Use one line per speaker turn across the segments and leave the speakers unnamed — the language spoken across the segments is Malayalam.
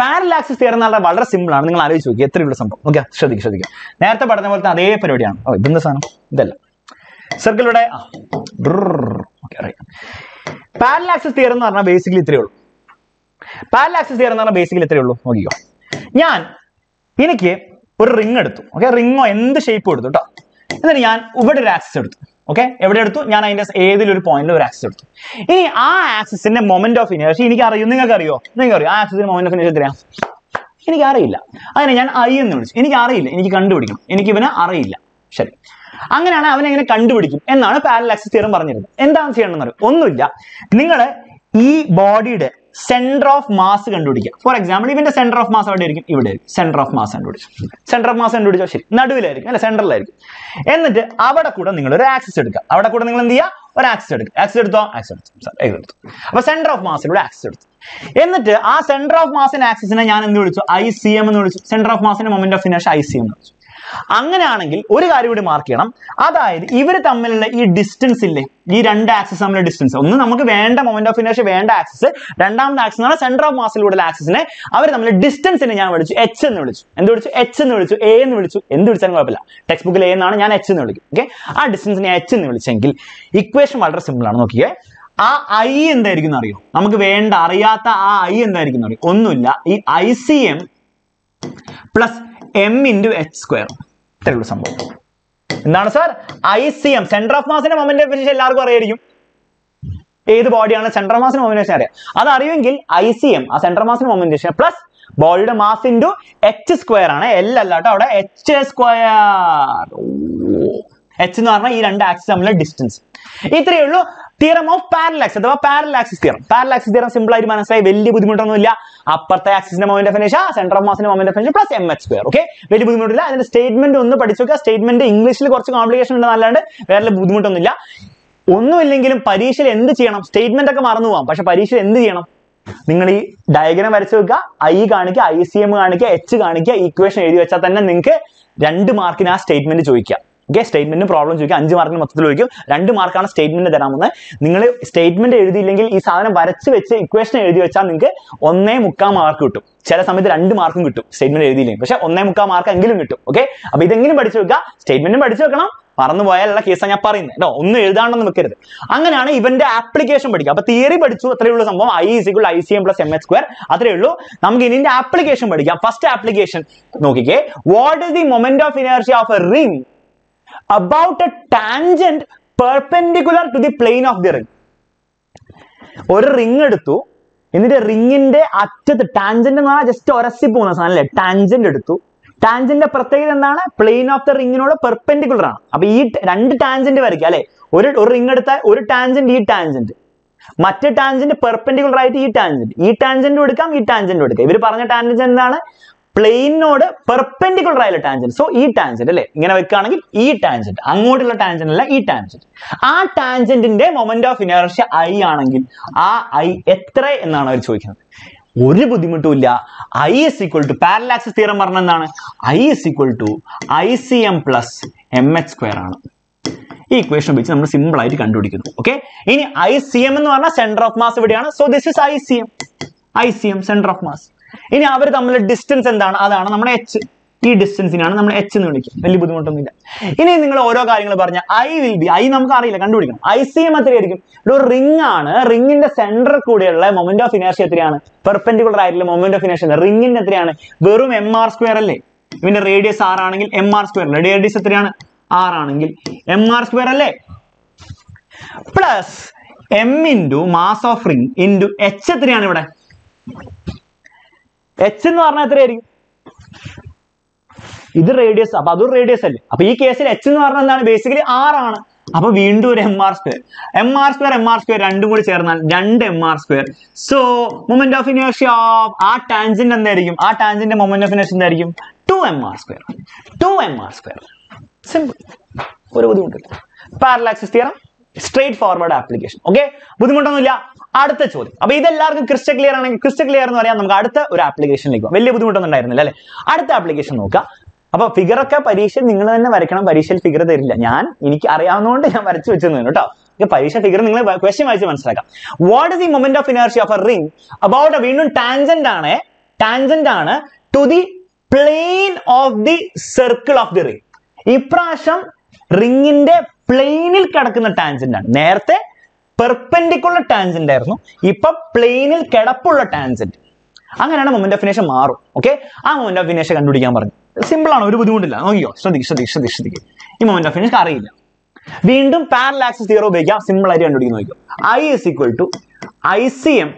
പാരലാക്സിസ് തിയറം പറഞ്ഞാൽ വളരെ സിമ്പിൾ ആണ്. നിങ്ങൾ ആലോചിച്ച് നോക്കി എത്രയുള്ള സംഭവം. ഓക്കെ ശ്രദ്ധിക്കുക ശ്രദ്ധിക്കുക നേരത്തെ പഠന പോലത്തെ അതേ പരിപാടിയാണ്. ഓ ഇതിന്റെ സാധനം? ഇതല്ല. സർക്കിളിലൂടെ ഓക്കെ അറിയാം. പാരലാക്സിസ് എന്ന് പറഞ്ഞാൽ ബേസിക്കലി ഇത്രയേ ഉള്ളൂ. പാരലാക്സിസ് തിയറം എന്ന് പറഞ്ഞാൽ ബേസിക്കലി ഇത്രയേ ഉള്ളൂ. നോക്കിക്കോ. ഞാൻ എനിക്ക് ഒരു റിങ് എടുത്തു. ഓക്കെ റിങ്ങോ എന്ത് ഷേപ്പ് എടുത്തു കേട്ടോ എന്നിട്ട് ഞാൻ ഇവിടെ ഒരു ആക്സിസ് എടുത്തു. ഓക്കെ എവിടെ എടുത്തു? ഞാൻ അതിന്റെ ഏതിലൊരു പോയിന്റിൽ ഒരു ആക്സിസ് എടുത്തു. ഇനി ആ ആക്സിസിന്റെ മൊമെന്റ് ഓഫ് ഇനേഷ്യ എനിക്ക് അറിയോ നിങ്ങൾക്ക് അറിയോ നിങ്ങൾക്ക് അറിയോ ആ ആക്സിസിന്റെ മൊമെന്റ് ഓഫ് ഇനേഷ്യ എത്രയാണ് എനിക്ക് അറിയില്ല അതിനെ ഞാൻ ഐ എന്ന് വിളിച്ചു. എനിക്ക് അറിയില്ല എനിക്ക് കണ്ടുപിടിക്കണം. എനിക്ക് ഇവനെ അറിയില്ല. ശരി. അങ്ങനെയാണ് അവനെ എങ്ങനെ കണ്ടുപിടിക്കും എന്നാണ് പാരലാക്സിസ് തിയറം പറഞ്ഞിരുന്നത്. എന്താണ് ചെയ്യണമെന്ന് പറയും ഒന്നുമില്ല. നിങ്ങൾ ഈ ബോഡിയുടെ സെന്റർ ഓഫ് മാസ് കണ്ടുപിടിക്കുക ഫോർ എക്സാമ്പിൾ ഇവന്റെ സെന്റർ ഓഫ് മാസ് എവിടെ ആയിരിക്കും ഇവിടെ. ആയിരിക്കും സെന്റർ ഓഫ് മാസ് കണ്ടുപിടിച്ചു. സെന്റർ ഓഫ് മാസ് കണ്ടുപിടിച്ചോ ശരി. നടുവിലായിരിക്കും അല്ലെ? സെന്ററിലായിരിക്കും എന്നിട്ട് അവിടെ കൂടെ നിങ്ങൾ ഒരു ആക്സിസ് എടുക്കുക. അവിടെ കൂടെ നിങ്ങൾ എന്ത് ചെയ്യുക ഒരു ആക്സിസ് എടുക്കുക. ആക്സിസ് എടുത്തോ? ആക്സിസ് എടുത്തു. എടുത്തു. അപ്പൊ സെന്റർ ഓഫ് മാസിലൂടെ ആക്സിസ് എടുത്തു. എന്നിട്ട് ആ സെന്റർ ഓഫ് മാസിന്റെ ആക്സിസിനെ ഞാൻ എന്ത് വിളിച്ചു? ഐ സി എം എന്ന് വിളിച്ചു. Centre of മാസിന്റെ moment of inertia I C M എന്ന് വിളിച്ചു. അങ്ങനെയാണെങ്കിൽ ഒരു കാര്യം കൂടി മാർക്ക് ചെയ്യണം. അതായത് ഇവർ തമ്മിലുള്ള ഈ ഡിസ്റ്റൻസ് ഇല്ലേ ഈ രണ്ട് ആക്സസ് തമ്മിലുള്ള ഡിസ്റ്റൻസ് ഒന്ന് നമുക്ക് വേണ്ട മൊമെന്റ് ഓഫ് ഇനേഴ്സ് വേണ്ട ആക്സസ് രണ്ടാമത്തെ ആക്സസ് എന്ന് പറഞ്ഞാൽ സെന്റർ ഓഫ് മാസിലൂടെയുള്ള ആക്സസിനെ അവർ തമ്മിൽ ഡിസ്റ്റൻസിനെ ഞാൻ വിളിച്ചു എച്ച് എന്ന് വിളിച്ചു. എന്ത് വിളിച്ചു? എച്ച് എന്ന് വിളിച്ചു. എ എന്ന് വിളിച്ചു. എന്ത് വിളിച്ചാലും കുഴപ്പമില്ല. ടെക്സ്റ്റ് ബുക്കിൽ എ എന്നാണ് ഞാൻ എച്ച് എന്ന് വിളിക്കും. ഓക്കെ ആ ഡിസ്റ്റൻസിനെ എച്ച് എന്ന് വിളിച്ചെങ്കിൽ ഇക്വേഷൻ വളരെ സിമ്പിൾ ആണ്. നോക്കിയേ ആ ഐ എന്തായിരിക്കും എന്ന് അറിയോ? നമുക്ക് വേണ്ട അറിയാത്ത ആ ഐ എന്തായിരിക്കും അറിയോ? ഒന്നുമില്ല. ഈ I C M plus M into H square ഇത്രയുള്ള സംഭവം. എന്താണ് sir I C M centre of മാസിന്റെ moment finish എല്ലാവർക്കും അറിയായിരിക്കും. ഏത് ബോഡിയാണ് സെൻട്രൽ മാസിന് മൊമെന്റേഷൻ അറിയാം. അത് അറിയുമെങ്കിൽ ഐ സി എം ആ സെൻട്രൽ മാസിന് മൊമെന്റേഷൻ പ്ലസ് ബോഡിയുടെ മാസ് ഇന്റു എച്ച് സ്ക്വയർ ആണ്. എൽ അല്ല കേട്ടോ അവിടെ എച്ച് സ്ക്വയർ എച്ച് എന്ന് പറഞ്ഞാൽ ഈ രണ്ട് ആക്സിസ് തമ്മിലുള്ള ഡിസ്റ്റൻസ് ഇത്രയേ ഉള്ളൂ. തിയറം ഓഫ് പാരലാക്സ് അഥവാ parallel axis theorem parallel axis theorem simple ആയിട്ട് മനസ്സിലായി. വലിയ ബുദ്ധിമുട്ടൊന്നുമില്ല. അപ്പുറത്തെ ആക്സിന്റെ moment finish centre of മാസിന്റെ moment finish plus M H square okay വലിയ ബുദ്ധിമുട്ടില്ല. അതിന്റെ സ്റ്റേറ്റ്മെന്റ് ഒന്ന് പഠിച്ചു നോക്കുക. സ്റ്റേറ്റ്മെന്റ് ഇംഗ്ലീഷിൽ കുറച്ച് കോംപ്ലിക്കേഷൻ ഉണ്ട് അല്ലാണ്ട് വേറെ ബുദ്ധിമുട്ടൊന്നുമില്ല. ഒന്നുമില്ലെങ്കിലും പരീക്ഷയിൽ എന്ത് ചെയ്യണം? സ്റ്റേറ്റ്മെന്റ് ഒക്കെ മറന്നു പോകാം പക്ഷെ പരീക്ഷയിൽ എന്ത് ചെയ്യണം? നിങ്ങൾ ഈ ഡയഗ്രാം വരച്ചു വെക്കുക ഐ കാണിക്കുക ഐ സി എം കാണിക്കുക എച്ച് കാണിക്കുക ഈക്വേഷൻ എഴുതി വെച്ചാൽ തന്നെ നിങ്ങൾക്ക് രണ്ട് മാർക്കിന് ആ സ്റ്റേറ്റ്മെന്റ് ചോദിക്കാം. ഓക്കെ സ്റ്റേറ്റ്മെന്റും പ്രോബ്ലം ചോദിക്കും അഞ്ച് മാർക്കിന് മൊത്തത്തിൽ ചോദിക്കും. രണ്ട് മാർക്കാണ് സ്റ്റേറ്റ്മെന്റ് തരാമെന്ന് നിങ്ങൾ സ്റ്റേറ്റ്മെന്റ് എഴുതിയില്ലെങ്കിൽ ഈ സാധനം വരച്ച് വെച്ച് ഇക്വേഷൻ എഴുതി വെച്ചാൽ നിങ്ങൾക്ക് ഒന്നേ മുക്കാൽ മാർക്ക് കിട്ടും. ചില സമയത്ത് രണ്ട് മാർക്കും കിട്ടും സ്റ്റേറ്റ്മെന്റ് എഴുതിയില്ലെങ്കിൽ. പക്ഷെ ഒന്നേ മുക്കാൽ മാർക്ക് എങ്കിലും കിട്ടും ഓക്കെ അപ്പൊ ഇതെങ്കിലും പഠിച്ചു വെക്കുക? സ്റ്റേറ്റ്മെന്റും പഠിച്ചു വെക്കണം. മറന്നു പോയാലുള്ള കേസാണ് ഞാൻ പറയുന്നത് കേട്ടോ ഒന്നും എഴുതാണ്ടെന്ന് വെക്കരുത്. അങ്ങനെയാണ് ഇവന്റെ ആപ്ലിക്കേഷൻ പഠിക്കുക. അപ്പൊ തിയറി പഠിച്ചു അത്രയുള്ള സംഭവം. I is equal I C M plus M H square അത്രേ ഉള്ളൂ. നമുക്ക് ഇതിന്റെ ആപ്ലിക്കേഷൻ പഠിക്കാം. ഫസ്റ്റ് ആപ്ലിക്കേഷൻ നോക്കിക്കേ. What is the moment of inertia of a ring about a tangent perpendicular to the plane of the ring. ഒരു റിംഗ് എടുത്തു. എന്നിട്ട് റിങ്ങിന്റെ അറ്റത്ത് ടാൻജന്റ് എന്ന് പറഞ്ഞാൽ ജസ്റ്റ് ഒരസി പോകുന്ന സാധനം അല്ലേ? ടാൻജന്റ് എടുത്തു. ടാൻജന്റിന്റെ പ്രത്യേകത എന്താണ്? പ്ലെയിൻ ഓഫ് ദ റിങ്ങിനോട് പെർപെൻഡിക്കുലർ ആണ്. അപ്പൊ ഈ രണ്ട് ടാൻജന്റ് വരയ്ക്കുക അല്ലെ? ഒരു ഒരു റിംഗ് എടുത്താൽ ഒരു ടാൻജന്റ് ഈ ടാൻജന്റ് മറ്റേ ടാൻജന്റ് പെർപെൻഡിക്കുലർ ആയിട്ട് ഈ ടാൻജന്റ് ഈ ടാൻജന്റ് എടുക്കാം ഈ ടാൻജന്റ് എടുക്കാം. ഇവർ പറഞ്ഞ ടാൻജന്റ് എന്താണ്? പ്ലെയിനോട് പെർപെൻഡിക്കുലർ ആയുള്ള ടാൻജന്റ് സോ ഈ ടാൻജന്റ് അല്ലേ? ഇങ്ങനെ വെക്കുകയാണെങ്കിൽ ഈ ടാൻജന്റ് അങ്ങോട്ടുള്ള ടാൻജന്റ് അല്ല ഈ ടാൻജന്റ് ആ ടാൻജന്റിന്റെ മൊമെന്റ് ഓഫ് ഇനർഷ്യ ഐ ആണെങ്കിൽ ആ ഐ എത്ര എന്നാണ് അവർ ചോദിക്കുന്നത്. ഒരു ബുദ്ധിമുട്ടുമില്ല I is equal to parallel axis theorem പറഞ്ഞ എന്താണ്? I is equal to I C M plus M H square ആണ്. ഈ ഇക്വേഷൻ വെച്ച് നമ്മൾ സിമ്പിൾ ആയിട്ട് കണ്ടുപിടിക്കുന്നു. ഓക്കെ ഇനി ഐ സി എം എന്ന് പറഞ്ഞാൽ സെന്റർ ഓഫ് മാസ് ഇവിടെയാണ്. So this is I C M I C M centre of mass ഇനി അവർ തമ്മിൽ ഡിസ്റ്റൻസ് എന്താണ്? അതാണ് നമ്മുടെ എച്ച് ഈ ഡിസ്റ്റൻസിനാണ് നമ്മൾ എച്ച് എന്ന് വിളിക്കുക. വലിയ ബുദ്ധിമുട്ടൊന്നുമില്ല. ഇനി നിങ്ങൾ ഓരോ കാര്യങ്ങൾ പറഞ്ഞ ഐ വിൽ ബി ഐ നമുക്ക് അറിയില്ല കണ്ടുപിടിക്കണം ഐ സി എം എത്രയായിരിക്കും ഒരു റിംഗ് ആണ്. റിംഗിന്റെ സെന്റർ കൂടെയുള്ള മൊമെന്റ് ഓഫ് ഇനേഷ്യ എത്രയാണ്? പെർപെൻഡിക്കുലർ ആയിട്ടുള്ള മൊമെന്റ് ഓഫ് ഇനേഷ്യ റിംഗിന്റെ എത്രയാണ്? വെറും എം ആർ സ്ക്വയർ അല്ലേ? ഇവന്റെ റേഡിയസ് ആർ ആണെങ്കിൽ എം ആർ സ്ക്വയർ റേഡിയസ് എത്രയാണ്? ആർ ആണെങ്കിൽ എം ആർ സ്ക്വയർ അല്ലേ? Plus M into mass of ring into H എത്രയാണ് ഇവിടെ? എച്ച് എന്ന് പറഞ്ഞാൽ എത്രയായിരിക്കും? ഇത് റേഡിയസ് അപ്പൊ അതൊരു റേഡിയസ് അല്ലേ? അപ്പൊ ഈ കേസിൽ എച്ച് എന്ന് പറഞ്ഞാൽ എന്താണ്? ബേസിക്കലി ആർ ആണ്. അപ്പൊ വീണ്ടും ഒരു M R square M R square M R square രണ്ടും കൂടി ചേർന്നാൽ രണ്ട് M R square so moment of ഇനേഷ്യ ആ ടാൻജന്റ് എന്തായിരിക്കും? ആ ടാൻജന്റ് മൊമെന്റ് ഓഫ് ഇനേഷ്യ എന്തായിരിക്കും? Two M R square two M R square simple ഒരു ബുദ്ധിമുട്ടില്ല. Parallel axis theorem straight forward application okay ബുദ്ധിമുട്ടൊന്നുമില്ല. അടുത്ത ചോദ്യം. അപ്പൊ ഇതെല്ലാവർക്കും ക്രിസ്റ്റൽ ക്ലിയർ ആണെങ്കിൽ ക്രിസ്റ്റൽ ക്ലിയർ എന്ന് പറയാൻ നമുക്ക് അടുത്ത ഒരു ആപ്ലിക്കേഷനിലേക്ക് വലിയ ബുദ്ധിമുട്ടൊന്നും ഉണ്ടായിരുന്നില്ല അല്ലേ? അടുത്ത ആപ്ലിക്കേഷൻ നോക്കുക. അപ്പൊ ഫിഗർ ഒക്കെ പരീക്ഷ നിങ്ങൾ തന്നെ വരയ്ക്കണം. പരീക്ഷയിൽ ഫിഗർ തരില്ല. ഞാൻ എനിക്ക് അറിയാവുന്നതുകൊണ്ട് ഞാൻ വരച്ചു വെച്ചിരുന്നു കേട്ടോ. പരീക്ഷ ഫിഗർ നിങ്ങൾ ക്വസ്റ്റ്യൻ വായിച്ച് മനസ്സിലാക്കാം. What is the moment of inertia of a ring about വീണ്ടും ടാൻജന്റ് ആണ്? ടാൻജന്റ് ആണ് to the plane of the circle of the ring ഇപ്രാവശ്യം റിങ്ങിന്റെ പ്ലെയിനിൽ കിടക്കുന്ന ടാൻജന്റ് ആണ്. നേരത്തെ പെർപെൻഡിക്കുലർ ടാൻജന്റ് ആയിരുന്നു. ഇപ്പൊ പ്ലെയിനിൽ കിടപ്പുള്ള ടാൻജന്റ് അങ്ങനെയാണ് മൊമെന്റ് ഓഫ് ഇനേഷൻ മാറും. ഓക്കെ ആ മൊമെന്റ് ഓഫ് ഇനേഷൻ കണ്ടുപിടിക്കാൻ പറഞ്ഞു. സിമ്പിൾ ആണ് ഒരു ബുദ്ധിമുട്ടില്ല. നോക്കിയോ ശ്രദ്ധിക്കും ശ്രദ്ധിക്കും ശ്രദ്ധിക്കും ഈ മൊമെന്റ് ഓഫ് ഇനേഷൻ അറിയില്ല. വീണ്ടും പാരലാക്സിസ് തിയറം ഉപയോഗിക്കാം. സിമ്പിൾ ആയിട്ട് കണ്ടുപിടിക്കാൻ നോക്കിയോ I is equal to I C M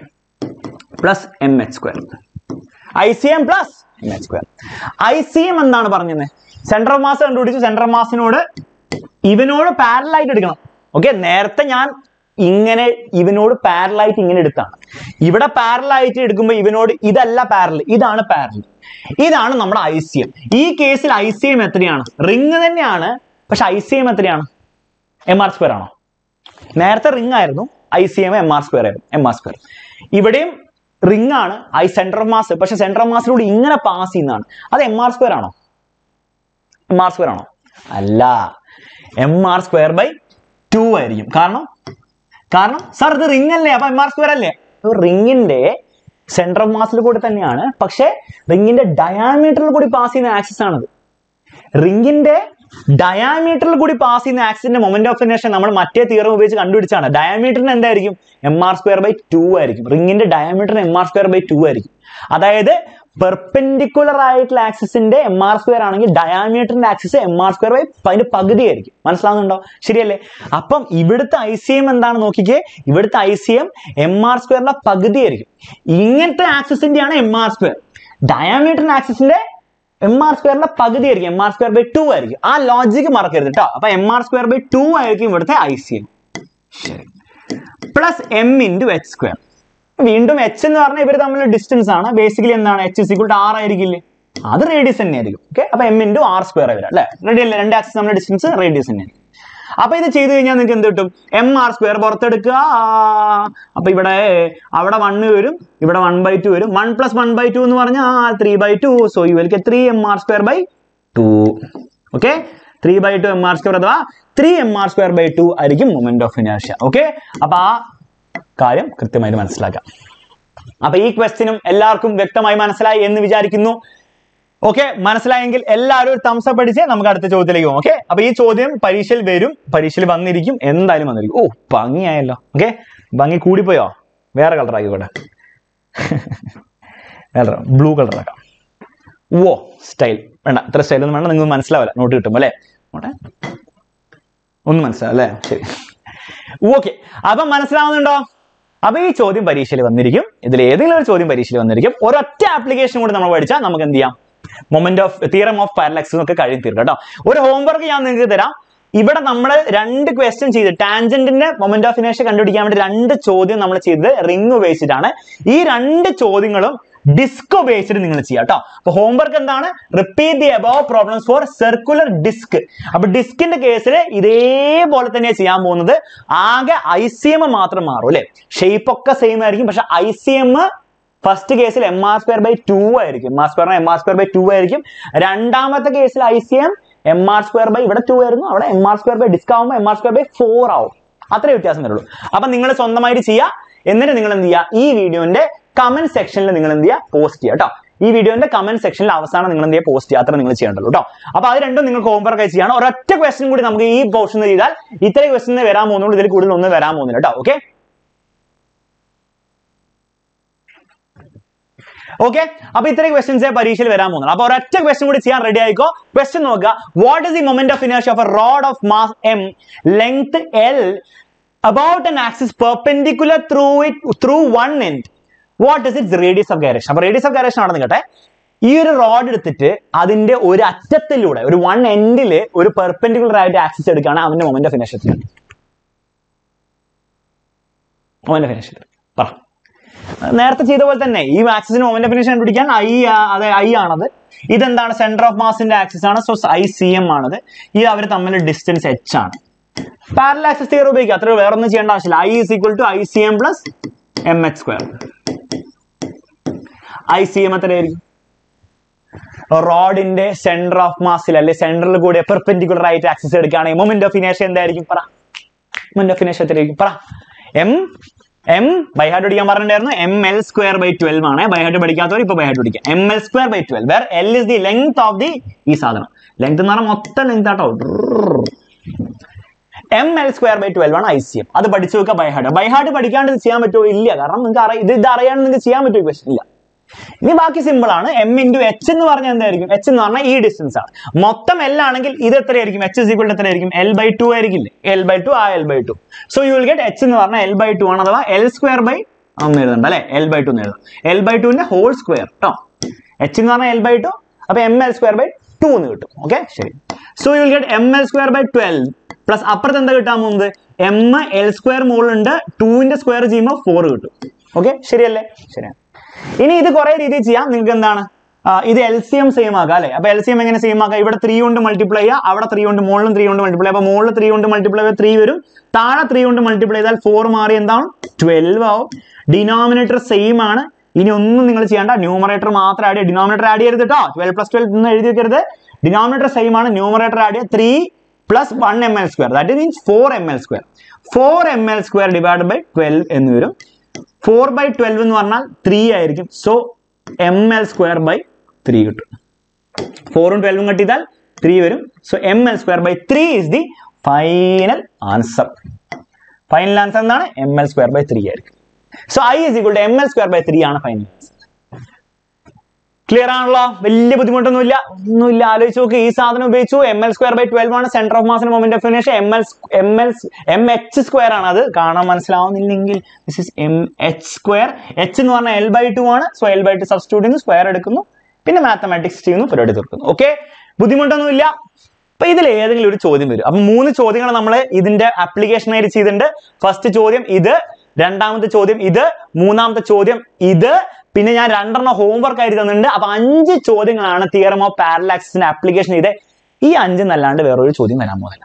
plus M H square I C M plus M H square I C M എന്താണ് പറഞ്ഞത് സെൻട്രൽ മാസ് കണ്ടുപിടിച്ചു. സെൻട്രൽ മാസിനോട് ഇവനോട് പാരലായിട്ട് എടുക്കണം. ഓക്കെ നേരത്തെ ഞാൻ ഇങ്ങനെ ഇവനോട് പാരലായിട്ട് ഇങ്ങനെ എടുത്താണ് ഇവിടെ പാരലായിട്ട് എടുക്കുമ്പോൾ ഇവനോട് ഇതല്ല പാരൽ ഇതാണ് പാരൽ ഇതാണ് നമ്മുടെ ഐ സി എം ഈ കേസിൽ ഐ സി എം എത്രയാണ്? റിങ് തന്നെയാണ് പക്ഷെ ഐ സി എം എത്രയാണ്? എം ആർ സ്ക്വയർ ആണോ? നേരത്തെ റിങ് ആയിരുന്നു I C M M R square ആയിരുന്നു എം ആർ സ്ക്വയർ ഇവിടെയും റിങ് ആണ് ഐ ഓഫ് മാസ് പക്ഷെ ഓഫ് മാസിലൂടെ ഇങ്ങനെ പാസ് ചെയ്യുന്നതാണ്. അത് എം ആർ സ്ക്വയർ ആണോ? എം ആർ സ്ക്വയർ ആണോ? അല്ല. M R square by two ആയിരിക്കും. കാരണം കാരണം സാർ ഇത് റിംഗ് അല്ലേ? അപ്പൊ എം ആർ സ്ക്വയർ അല്ലേ? റിങ്ങിന്റെ സെൻട്രൽ ഓഫ് മാസിൽ കൂടി തന്നെയാണ്. പക്ഷെ റിങ്ങിന്റെ ഡയാമീറ്ററിൽ കൂടി പാസ് ചെയ്യുന്ന ആക്സിസ് ആണത്. റിങ്ങിന്റെ ഡയാമീറ്ററിൽ കൂടി പാസ് ചെയ്യുന്ന ആക്സിന്റെ മൊമെന്റ് ഓഫ് ഇനേഷൻ നമ്മൾ മറ്റേ തീറം ഉപയോഗിച്ച് കണ്ടുപിടിച്ചാണ് ഡയാമീറ്ററിന് എന്തായിരിക്കും? M R square by two ആയിരിക്കും. റിങ്ങിന്റെ ഡയാമീറ്ററിന് M R square by two ആയിരിക്കും. അതായത് പെർപെൻഡിക്കുലർ ആയിട്ടുള്ള ആക്സിസിന്റെ എം ആർ സ്ക്വയർ ആണെങ്കിൽ ഡയാമീറ്ററിന്റെ axis M R square by അതിന്റെ പകുതി ആയിരിക്കും. മനസ്സിലാവുന്നുണ്ടോ? ശരിയല്ലേ? അപ്പം ഇവിടുത്തെ ഐ സി എം എന്താണ് നോക്കിക്കേ? ഇവിടുത്തെ I C M M R സ്ക്വയറിന്റെ പകുതി ആയിരിക്കും. ഇങ്ങനത്തെ ആക്സിസിന്റെ ആണ് എം ആർ സ്ക്വയർ ഡയാമീറ്ററിന്റെ ആക്സിസിന്റെ എം ആർ സ്ക്വയറിന്റെ പകുതി ആയിരിക്കും. M R square by two ആയിരിക്കും. ആ ലോജിക്ക് മറക്കരുത് കേട്ടോ അപ്പൊ M R square by two ആയിരിക്കും ഇവിടുത്തെ I C M plus M into H square വീണ്ടും എച്ച് എന്ന് പറഞ്ഞാൽ ഇവർ തമ്മിലുള്ള ഡിസ്റ്റൻസ് ആണ്. ബേസിക്കലി എന്താണ്? H is equal to R ആയിരിക്കില്ലേ? അത് റേഡിയസ് തന്നെ ആയിരിക്കും ഓക്കെ അപ്പൊ എം ഇന്റു ആർ സ്ക്വയർ വരാം അല്ലെ? റെഡി അല്ലേ രണ്ട് ആക്സിസ് തമ്മിലുള്ള ഡിസ്റ്റൻസ് റേഡിയസ് തന്നെ അപ്പൊ ഇത് ചെയ്തു കഴിഞ്ഞാൽ നിങ്ങൾക്ക് എന്ത് കിട്ടും? എം ആർ സ്ക്വയർ പുറത്തെടുക്കുക. അപ്പൊ ഇവിടെ അവിടെ വണ്ണ് വരും ഇവിടെ വൺ ബൈ ടു വരും. One plus one by two എന്ന് പറഞ്ഞാൽ three by two so you will three M R square by two okay three by two M R square അഥവാ three M R square by two ആയിരിക്കും മൊമെന്റ് ഓഫ് ഇനേഷ്യ ഓക്കെ അപ്പൊ ആ കാര്യം കൃത്യമായിട്ട് മനസ്സിലാക്കാം. അപ്പൊ ഈ ക്വസ്റ്റ്യനും എല്ലാവർക്കും വ്യക്തമായി മനസ്സിലായി എന്ന് വിചാരിക്കുന്നു. ഓക്കെ മനസ്സിലായെങ്കിൽ എല്ലാവരും ഒരു തംസ് അപ്പ് അടിച്ച് നമുക്ക് അടുത്ത ചോദ്യത്തിലേക്ക് പോകും. ഓക്കെ അപ്പൊ ഈ ചോദ്യം പരീക്ഷയിൽ വരും പരീക്ഷയിൽ വന്നിരിക്കും എന്തായാലും വന്നിരിക്കും. ഓ ഭംഗിയായല്ലോ. ഓക്കെ ഭംഗി കൂടിപ്പോയോ? വേറെ കളർ ആയിക്കോട്ടെ വേറെ ബ്ലൂ കളർ ആക്കാം. ഓ സ്റ്റൈൽ വേണ്ട ഇത്ര സ്റ്റൈൽ ഒന്നും വേണ്ട നിങ്ങൾ മനസ്സിലാവില്ല. നോട്ട് കിട്ടും അല്ലേ? ഒന്നും മനസ്സിലാവും അല്ലേ? ശരി. ഓക്കെ അപ്പൊ മനസ്സിലാവുന്നുണ്ടോ? അപ്പൊ ഈ ചോദ്യം പരീക്ഷയിൽ വന്നിരിക്കും. ഇതിൽ ഏതെങ്കിലും ഒരു ചോദ്യം പരീക്ഷയിൽ വന്നിരിക്കും. ഒരൊറ്റ ആപ്ലിക്കേഷൻ കൂടി നമ്മൾ പഠിച്ചാൽ നമുക്ക് എന്ത് ചെയ്യാം? Moment of theorem of parallax ഒക്കെ കഴിഞ്ഞ് തീർക്കും കേട്ടോ. ഒരു ഹോംവർക്ക് ഞാൻ നിങ്ങൾക്ക് തരാം. ഇവിടെ നമ്മൾ രണ്ട് ക്വസ്റ്റ്യൻ ചെയ്ത് ടാൻജന്റിന്റെ മൊമെന്റ് ഓഫ് ഇനേഷൻ കണ്ടുപിടിക്കാൻ വേണ്ടി രണ്ട് ചോദ്യം നമ്മൾ ചെയ്തത് റിംഗ് ഉപയോഗിച്ചിട്ടാണ്. ഈ രണ്ട് ചോദ്യങ്ങളും ഡിസ്ക് ഉപയോഗിച്ചിട്ട് നിങ്ങൾ ചെയ്യാം കേട്ടോ അപ്പൊ ഹോംവർക്ക് എന്താണ്? Repeat the above problems for circular disc അപ്പൊ ഡിസ്കിന്റെ കേസിൽ ഇതേപോലെ തന്നെ ചെയ്യാൻ പോകുന്നത്. ആകെ ഐ മാത്രം മാറും അല്ലെ? ഷേപ്പ് ഒക്കെ സെയിം ആയിരിക്കും. പക്ഷെ ഐ ഫസ്റ്റ് കേസിൽ M R square by two ആയിരിക്കും. M R square M R square by two ആയിരിക്കും. രണ്ടാമത്തെ കേസിൽ I C M R square by ഇവിടെ ടു ആയിരുന്നു. അവിടെ M R square by disc ആവുമ്പോൾ M R square by four ആവും. അത്രേ വ്യത്യാസം വരുള്ളൂ. അപ്പൊ നിങ്ങൾ സ്വന്തമായിട്ട് ചെയ്യുക. എന്നിട്ട് നിങ്ങൾ എന്ത് ചെയ്യുക? ഈ വീഡിയോന്റെ കമന്റ് സെക്ഷനിൽ നിങ്ങൾ എന്ത് ചെയ്യുക പോസ്റ്റ് ചെയ്യുക കേട്ടോ ഈ വീഡിയോന്റെ കമന്റ് സെക്ഷനിൽ അവസാനം നിങ്ങൾ എന്ത് ചെയ്യുക പോസ്റ്റ് അത്ര നിങ്ങൾ ചെയ്യേണ്ടല്ലോ കേട്ടോ അപ്പൊ അത് രണ്ടും നിങ്ങൾക്ക് ഹോംവർക്ക് ആയി ചെയ്യണം ഒരൊറ്റ ക്വസ്റ്റൻ കൂടി നമുക്ക് ഈ പോർഷൻ ചെയ്താൽ ഇത്രയും ക്വസ്റ്റൻ വരാൻ പോകുന്നുള്ളൂ. ഇതിൽ കൂടുതൽ ഒന്നും വരാൻ പോകുന്നില്ല കേട്ടോ ഓക്കെ ഓക്കെ അപ്പൊ ഇത്രയും ക്വസ്റ്റൻസ് പരീക്ഷയിൽ വരാൻ പോകുന്നത് അപ്പൊ ഒരൊറ്റ ക്വസ്റ്റൻ കൂടി ചെയ്യാൻ റെഡി ആയിക്കോ. ക്വസ്റ്റൻ നോക്കുക. What is the moment of ഇനേഷ്യ of a rod of mass M length L about an axis perpendicular through it through one end. What is its radius of gyration അപ്പൊ റേഡിയസ് ഓഫ് ഗൈറേഷൻ ആണെന്ന് കേട്ടെ ഈ ഒരു റോഡ് എടുത്തിട്ട് അതിന്റെ ഒരു അറ്റത്തിലൂടെ ഒരു വൺ എൻഡിൽ ഒരു പെർപെൻഡിക്കുലർ ആയിട്ട് ആക്സസ് എടുക്കുകയാണ് അവന്റെ മൊമെന്റ് ഓഫ് ഇനേഷ്യത്തിൽ മൊമെന്റ് നേരത്തെ ചെയ്ത പോലെ തന്നെ ഈ ആക്സിന് മൊമെന്റ് ഓഫ് ഇനേഷൻ കണ്ടുപിടിക്കാൻ ഐ അതെ ഐ ആണത്. ഇതെന്താണ്? സെന്റർ ഓഫ് മാസിന്റെ ആക്സിസ് ആണ്. സോ ഐ സി എം ആണത്. ഇത് അവർ തമ്മിൽ ഡിസ്റ്റൻസ് എച്ച് ആണ്. പാരൽ ആക്സിസ് തിയറി ഉപയോഗിക്കുക അത്ര വേറെ ഒന്നും ചെയ്യേണ്ട ആവശ്യമില്ല. I is equal to I C M plus M H square I C M എത്രയായിരിക്കും റോഡിന്റെ സെന്റർ ഓഫ് മാസിൽ അല്ലെ സെന്ററിൽ കൂടെ പെർപെൻഡിക്കുലർ ആയിട്ട് ആക്സിസ് എടുക്കുകയാണെങ്കിൽ മൊമെന്റ് ഓഫ് ഇനേഷ എന്തായിരിക്കും? പറ. മൊമെന്റ് ഓഫ് ഇനേഷ എത്രയായിരിക്കും? പറ. എം എം ബൈ ഹാർട്ട് പഠിക്കാൻ പറഞ്ഞിട്ടുണ്ടായിരുന്നു. M L square by twelve ആണ്. ബൈ ഹാർട്ട് പഠിക്കാത്തവർ ഇപ്പൊ ബൈ ഹാർട്ട് പഠിക്കാം M L square by twelve where L is the length of the ഈ സാധനം. ലെങ്ത് എന്ന് പറഞ്ഞാൽ മൊത്തം ലെങ്ത് ആട്ടോ. M L square by twelve ആണ് ഐ സി എം. അത് പഠിച്ചു വെക്കുക ബൈ ഹാർട്ട് ബൈ ഹാർട്ട് പഠിക്കാണ്ട് ചെയ്യാൻ പറ്റുമോ? ഇല്ല. കാരണം നിങ്ങൾക്ക് അറിയാം ഇത് ഇത് അറിയാണ്ട് നിങ്ങൾക്ക് ചെയ്യാൻ പറ്റുമോ ക്വസ്റ്റൻ ഇല്ല. ഇനി ബാക്കി സിമ്പിൾ ആണ് എം ഇന്റു എച്ച് എന്ന് പറഞ്ഞാൽ എന്തായിരിക്കും? എച്ച് എന്ന് പറഞ്ഞാൽ ഈ ഡിസ്റ്റൻസ് ആണ്. മൊത്തം എൽ ആണെങ്കിൽ ഇത് എത്രയായിരിക്കും? എച്ച് ഇസ് ഈക്വൽ എത്രയായിരിക്കും? എൽ ബൈ ടു ആയിരിക്കില്ലേ? എൽ ബൈ ടു ആ L by two so you will get H എന്ന് പറഞ്ഞാൽ എൽ ബൈ ടു ആണ്. അഥവാ എൽ സ്ക്വയർ ബൈ ഒന്ന് എഴുതണ്ട അല്ലെ? എൽ ബൈ ടു എന്ന് എഴുതണം എൽ ബൈ ടുവിന്റെ ഹോൾ സ്ക്വയർ കേട്ടോ എച്ച് എന്ന് പറഞ്ഞാൽ എൽ ബൈ ടു അപ്പൊ M L square by two എന്ന് കിട്ടും. ഓക്കെ ശരി. So you will get M L square by twelve plus അപ്പുറത്ത് എന്താ കിട്ടാൻ പോകുന്നത്? എം എൽ സ്ക്വയർ മുകളിലുണ്ട് ടൂവിന്റെ സ്ക്വയർ ചെയ്യുമ്പോൾ ഫോർ കിട്ടും. ഓക്കെ ശരിയല്ലേ? ശരിയാണ്. ഇനി ഇത് കുറെ രീതിയിൽ ചെയ്യാം. നിങ്ങൾക്ക് എന്താണ്? ഇത് എൽ സി എം സെയിം ആക്കാം അല്ലെ? അപ്പൊ എൽ സി എം എങ്ങനെ സെയിം ആക്കാം? ഇവിടെ ത്രീ കൊണ്ട് മൾട്ടിപ്ലൈ ചെയ്യുക. അവിടെ ത്രീ കൊണ്ട് മുകളിലും ത്രീ കൊണ്ട് മൾട്ടിപ്ലൈ അപ്പൊ മുകളിൽ ത്രീ കൊണ്ട് മൾട്ടിപ്ലൈ ത്രീ വരും. താഴെ ത്രീ കൊണ്ട് മൾട്ടിപ്ലൈ ചെയ്താൽ ഫോർ മാറി എന്താണ് ട്വൽവ് ആവും. ഡിനോമിനേറ്റർ സെയിം ആണ്. ഇനി ഒന്നും നിങ്ങൾ ചെയ്യേണ്ട. ന്യൂമറേറ്റർ മാത്രം ആഡ് ചെയ്യുക. ഡിനോമിനേറ്റർ ആഡ് ചെയ്യരുത് കേട്ടോ ട്വൽവ് പ്ലസ് ട്വൽവ് എന്ന് എഴുതി വെക്കരുത്. ഡിനോമിനേറ്റർ സെയിം ആണ്. ന്യൂമറേറ്റർ ആഡ് ചെയ്യുക. Three plus one M L square that means four M L square four M L square divide by twelve എന്ന് വരും. ഫോർ ബൈ ട്വൽവ് എന്ന് പറഞ്ഞാൽ ത്രീ ആയിരിക്കും. So M L square by three കിട്ടും. ഫോറും ട്വൽവും കട്ടിത്താൽ ത്രീ വരും. So M L square by three is the final answer final answer എന്താണ്? M L square by three ആയിരിക്കും. So I is equal to M L square by three ആണ് ഫൈനൽ ക്ലിയർ ആണല്ലോ? വലിയ ബുദ്ധിമുട്ടൊന്നുമില്ല. ഒന്നുമില്ല. ആലോചിച്ച് നോക്ക്. ഈ സാധനം ഉപയോഗിച്ചു. M L square by twelve ആണ് സെന്റർ ഓഫ് മാസിന് moment of ഇനേഷൻ M L M L M H square ആണ് അത്. കാണാൻ മനസ്സിലാവുന്നില്ലെങ്കിൽ this is M H square H എന്ന് പറഞ്ഞാൽ എൽ ബൈ ടു ആണ്. So L by two substitute ചെയ്യുന്നു സ്ക്വയർ എടുക്കുന്നു. പിന്നെ മാത്തമാറ്റിക്സ് ചെയ്യുന്നു പരിപാടി തീർക്കുന്നു. ഓക്കെ ബുദ്ധിമുട്ടൊന്നുമില്ല. അപ്പൊ ഇതിൽ ഏതെങ്കിലും ഒരു ചോദ്യം വരും. അപ്പൊ മൂന്ന് ചോദ്യങ്ങൾ നമ്മൾ ഇതിന്റെ ആപ്ലിക്കേഷൻ ആയിട്ട് ചെയ്തിട്ടുണ്ട്. ഫസ്റ്റ് ചോദ്യം ഇത്. രണ്ടാമത്തെ ചോദ്യം ഇത്. മൂന്നാമത്തെ ചോദ്യം ഇത്. പിന്നെ ഞാൻ രണ്ടെണ്ണം ഹോംവർക്ക് ആയിട്ട് തന്നിട്ടുണ്ട്. അപ്പൊ അഞ്ച് ചോദ്യങ്ങളാണ് തിയറം ഓഫ് പാരലാക്സിന്റെ ആപ്ലിക്കേഷൻ ചെയ്ത് ഈ അഞ്ചെന്നല്ലാണ്ട് വേറൊരു ചോദ്യം വരാൻ പോകുന്നില്ല.